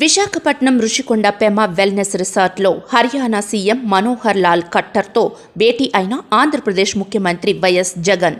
Visakhapatnam Rushikonda Pema wellness రిసార్ట్లో Haryana CM Manohar Lal ఖట్టర్తో భేటీ అయిన ఆంధ్రప్రదేశ్ ముఖ్యమంత్రి వైఎస్ జగన్.